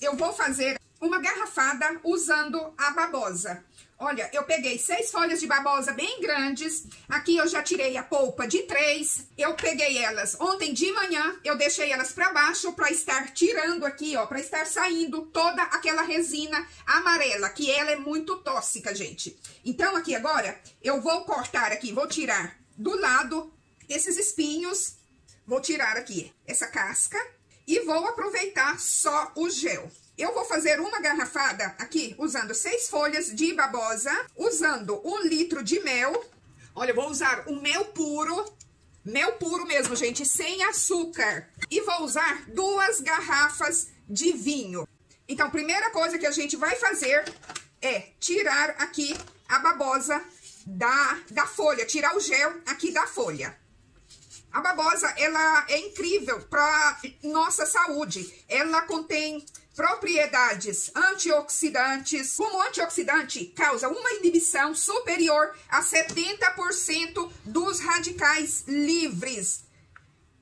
eu vou fazer uma garrafada usando a babosa. Olha, eu peguei seis folhas de babosa bem grandes. Aqui eu já tirei a polpa de três. Eu peguei elas ontem de manhã. Eu deixei elas para baixo para estar tirando aqui, ó. Para estar saindo toda aquela resina amarela, que ela é muito tóxica, gente. Então, aqui agora, eu vou cortar aqui, vou tirar do lado esses espinhos. Vou tirar aqui essa casca. E vou aproveitar só o gel. Eu vou fazer uma garrafada aqui, usando seis folhas de babosa, usando um litro de mel. Olha, eu vou usar o mel puro, mel puro mesmo, gente, sem açúcar. E vou usar duas garrafas de vinho. Então, primeira coisa que a gente vai fazer é tirar aqui a babosa da, da folha, tirar o gel aqui da folha. A babosa, ela é incrível para nossa saúde. Ela contém propriedades antioxidantes. Como antioxidante, causa uma inibição superior a 70% dos radicais livres.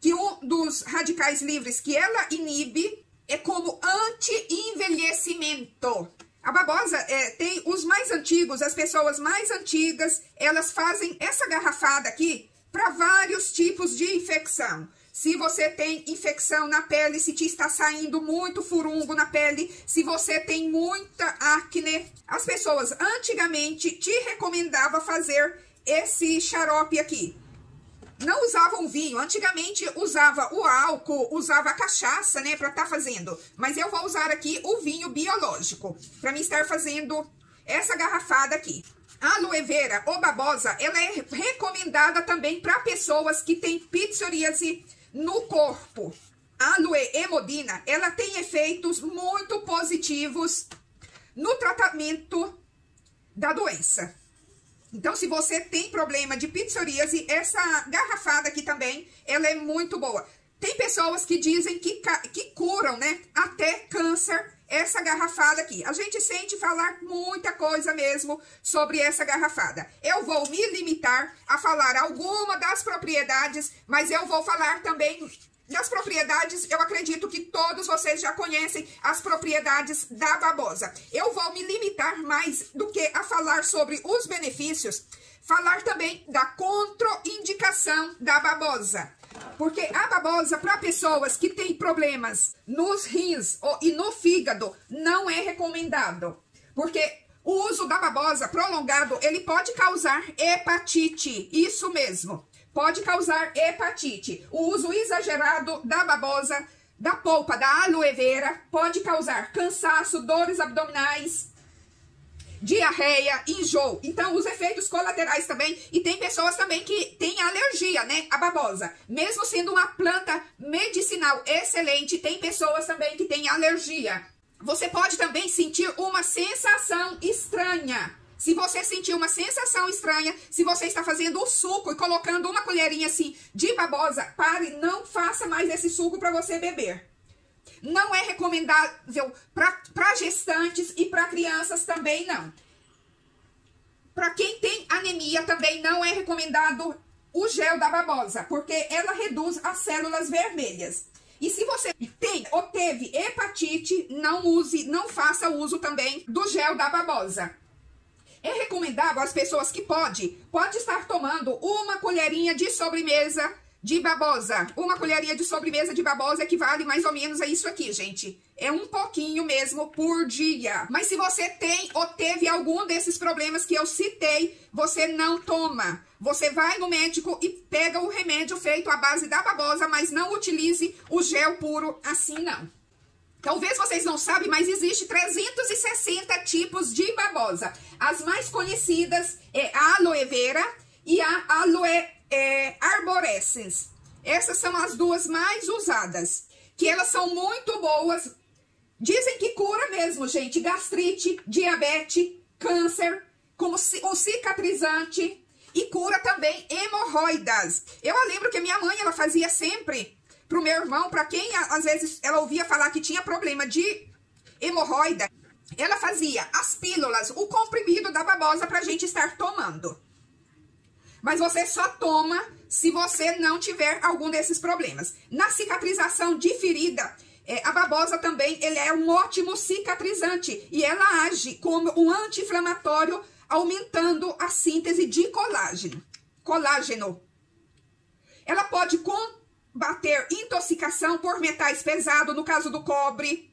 Que um dos radicais livres que ela inibe é como anti-envelhecimento. A babosa é, tem os mais antigos, as pessoas mais antigas, elas fazem essa garrafada aqui para vários tipos de infecção. Se você tem infecção na pele, se te está saindo muito furungo na pele, se você tem muita acne, as pessoas antigamente te recomendava fazer esse xarope aqui. Não usavam vinho, antigamente usava o álcool, usava a cachaça, né, para estar tá fazendo. Mas eu vou usar aqui o vinho biológico, para me estar fazendo essa garrafada aqui. A aloe vera ou babosa, ela é recomendada também para pessoas que têm psoríase no corpo. A aloe hemodina, ela tem efeitos muito positivos no tratamento da doença. Então, se você tem problema de psoríase, essa garrafada aqui também, ela é muito boa. Tem pessoas que dizem que, que curam, né, até câncer essa garrafada aqui. A gente sente falar muita coisa mesmo sobre essa garrafada. Eu vou me limitar a falar alguma das propriedades, mas eu vou falar também das propriedades, eu acredito que todos vocês já conhecem as propriedades da babosa. Eu vou me limitar mais do que a falar sobre os benefícios, falar também da contraindicação da babosa. Porque a babosa, para pessoas que têm problemas nos rins e no fígado, não é recomendado. Porque o uso da babosa prolongado, ele pode causar hepatite. Isso mesmo. Pode causar hepatite. O uso exagerado da babosa, da polpa, da aloe vera, pode causar cansaço, dores abdominais, diarreia, enjoo. Então, os efeitos colaterais também. E tem pessoas também que têm alergia, né? A babosa. Mesmo sendo uma planta medicinal excelente, tem pessoas também que têm alergia. Você pode também sentir uma sensação estranha. Se você sentir uma sensação estranha, se você está fazendo o suco e colocando uma colherinha assim de babosa, pare, não faça mais esse suco para você beber. Não é recomendável para gestantes e para crianças também não. Para quem tem anemia também não é recomendado o gel da babosa, porque ela reduz as células vermelhas. E se você tem ou teve hepatite, não use, não faça uso também do gel da babosa. É recomendável às pessoas que pode, pode estar tomando uma colherinha de sobremesa de babosa. Uma colherinha de sobremesa de babosa equivale mais ou menos a isso aqui, gente. É um pouquinho mesmo por dia. Mas se você tem ou teve algum desses problemas que eu citei, você não toma. Você vai no médico e pega o remédio feito à base da babosa, mas não utilize o gel puro assim, não. Talvez vocês não sabem, mas existe 360 tipos de babosa. As mais conhecidas é a aloe vera e a aloe é, arborescens. Essas são as duas mais usadas, que elas são muito boas. Dizem que cura mesmo, gente, gastrite, diabetes, câncer, como o cicatrizante e cura também hemorroidas. Eu lembro que minha mãe, ela fazia sempre pro meu irmão, para quem às vezes ela ouvia falar que tinha problema de hemorroida, ela fazia as pílulas, o comprimido da babosa pra gente estar tomando. Mas você só toma se você não tiver algum desses problemas. Na cicatrização de ferida, É, a babosa também ele é um ótimo cicatrizante e ela age como um anti-inflamatório, aumentando a síntese de colágeno. Colágeno. Ela pode combater intoxicação por metais pesados, no caso do cobre.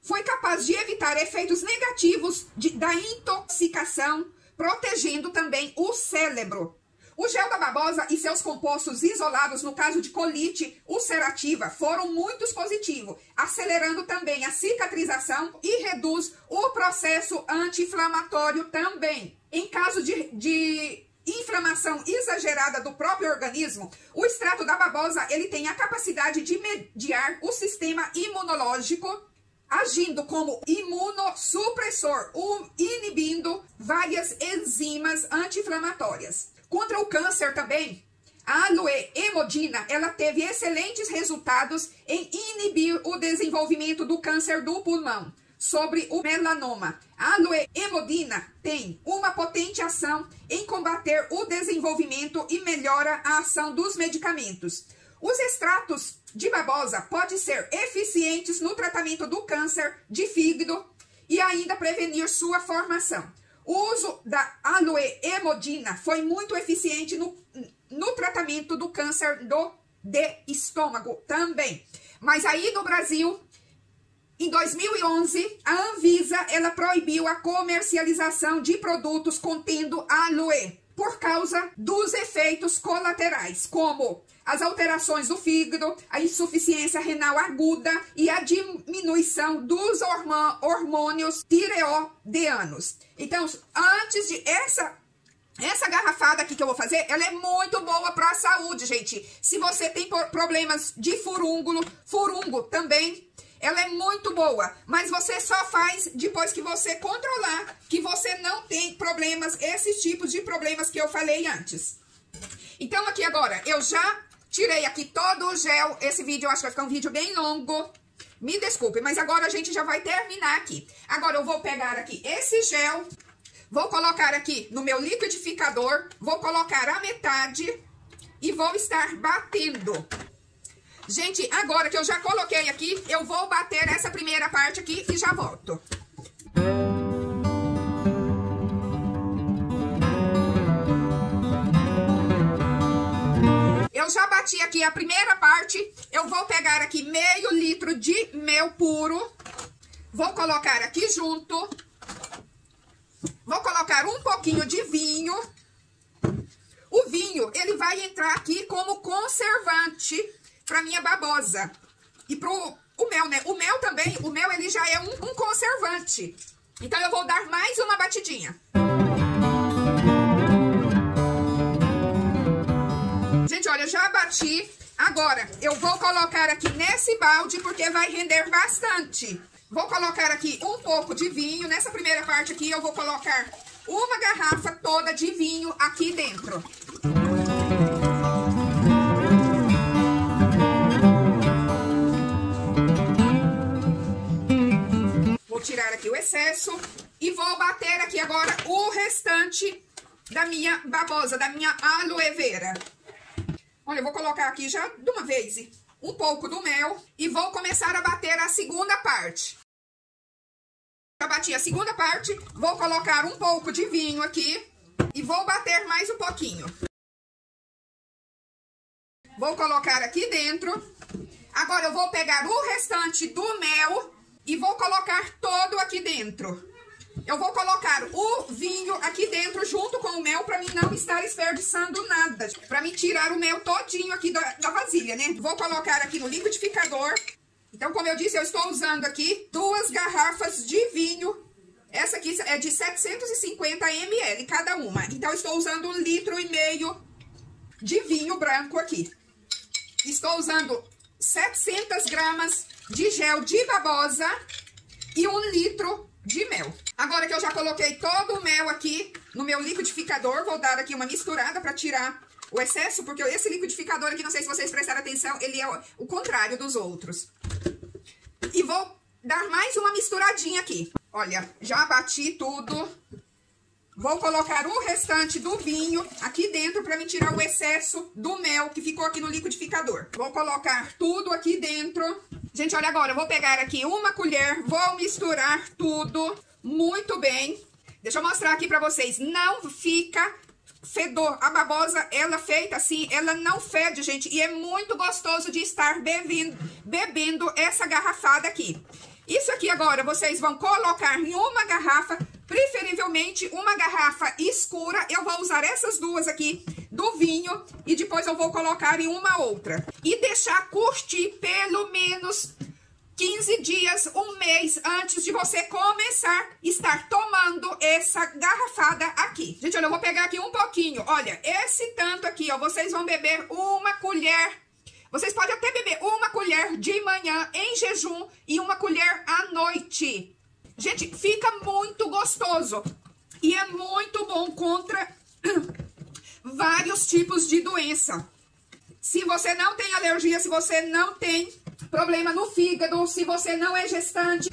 Foi capaz de evitar efeitos negativos de, da intoxicação, protegendo também o cérebro. O gel da babosa e seus compostos isolados, no caso de colite ulcerativa, foram muito positivos, acelerando também a cicatrização e reduz o processo anti-inflamatório também. Em caso de, de inflamação exagerada do próprio organismo, o extrato da babosa ele tem a capacidade de mediar o sistema imunológico, agindo como imunossupressor, inibindo várias enzimas anti-inflamatórias. Contra o câncer também, a aloe hemodina, ela teve excelentes resultados em inibir o desenvolvimento do câncer do pulmão. Sobre o melanoma, a aloe hemodina tem uma potente ação em combater o desenvolvimento e melhora a ação dos medicamentos. Os extratos de babosa podem ser eficientes no tratamento do câncer de fígado e ainda prevenir sua formação. O uso da aloe hemodina foi muito eficiente no, no tratamento do câncer do, de estômago também. Mas aí no Brasil, em 2011, a Anvisa ela proibiu a comercialização de produtos contendo aloe por causa dos efeitos colaterais, como as alterações do fígado, a insuficiência renal aguda e a diminuição dos hormônios tireoidianos. Então, antes de essa essa garrafada aqui que eu vou fazer, ela é muito boa para a saúde, gente. Se você tem problemas de furúnculo, furungo também, ela é muito boa. Mas você só faz depois que você controlar que você não tem problemas, esses tipos de problemas que eu falei antes. Então, aqui agora, eu já Tirei aqui todo o gel. Esse vídeo eu acho que vai ficar um vídeo bem longo. Me desculpe, mas agora a gente já vai terminar aqui. Agora eu vou pegar aqui esse gel, vou colocar aqui no meu liquidificador, vou colocar a metade e vou estar batendo. Gente, agora que eu já coloquei aqui, eu vou bater essa primeira parte aqui e já volto. Eu já bati aqui a primeira parte. Eu vou pegar aqui meio litro de mel puro. Vou colocar aqui junto. Vou colocar um pouquinho de vinho. O vinho, ele vai entrar aqui como conservante para minha babosa. E pro o mel, né? O mel também, o mel ele já é um, um conservante. Então eu vou dar mais uma batidinha. Gente, olha, já bati. Agora, eu vou colocar aqui nesse balde, porque vai render bastante. Vou colocar aqui um pouco de vinho. Nessa primeira parte aqui, eu vou colocar uma garrafa toda de vinho aqui dentro. Tirar aqui o excesso e vou bater aqui agora o restante da minha babosa, da minha aloe vera. Olha, eu vou colocar aqui já de uma vez um pouco do mel e vou começar a bater a segunda parte. Já bati a segunda parte, vou colocar um pouco de vinho aqui e vou bater mais um pouquinho. Vou colocar aqui dentro. Agora eu vou pegar o restante do mel e vou colocar todo aqui dentro. Eu vou colocar o vinho aqui dentro junto com o mel para mim não estar desperdiçando nada. Para mim tirar o mel todinho aqui da, da vasilha, né? Vou colocar aqui no liquidificador. Então, como eu disse, eu estou usando aqui duas garrafas de vinho. Essa aqui é de 750 ml cada uma. Então, estou usando um litro e meio de vinho branco aqui. Estou usando 700 gramas de gel de babosa e um litro de mel. Agora que eu já coloquei todo o mel aqui no meu liquidificador, vou dar aqui uma misturada para tirar o excesso, porque esse liquidificador aqui, não sei se vocês prestaram atenção, ele é o contrário dos outros. E vou dar mais uma misturadinha aqui. Olha, já bati tudo. Vou colocar o restante do vinho aqui dentro para me tirar o excesso do mel que ficou aqui no liquidificador. Vou colocar tudo aqui dentro. Gente, olha agora, eu vou pegar aqui uma colher, vou misturar tudo muito bem. Deixa eu mostrar aqui pra vocês. Não fica fedor. A babosa, ela feita assim, ela não fede, gente. E é muito gostoso de estar bebendo, bebendo essa garrafada aqui. Isso aqui agora vocês vão colocar em uma garrafa, preferivelmente uma garrafa escura. Eu vou usar essas duas aqui do vinho e depois eu vou colocar em uma outra. E deixar curtir pelo menos 15 dias, um mês antes de você começar a estar tomando essa garrafada aqui. Gente, olha, eu vou pegar aqui um pouquinho. Olha, esse tanto aqui, ó, vocês vão beber uma colher vocês podem até beber uma colher de manhã em jejum e uma colher à noite. Gente, fica muito gostoso. E é muito bom contra vários tipos de doença. Se você não tem alergia, se você não tem problema no fígado, se você não é gestante,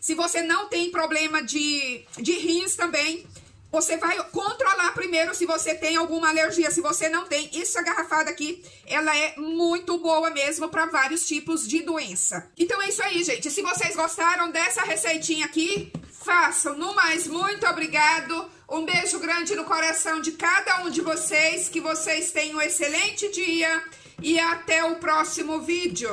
se você não tem problema de, de rins também, você vai controlar primeiro se você tem alguma alergia, se você não tem. Essa garrafada aqui, ela é muito boa mesmo para vários tipos de doença. Então é isso aí, gente. Se vocês gostaram dessa receitinha aqui, façam. No mais, muito obrigado. Um beijo grande no coração de cada um de vocês. Que vocês tenham um excelente dia. E até o próximo vídeo.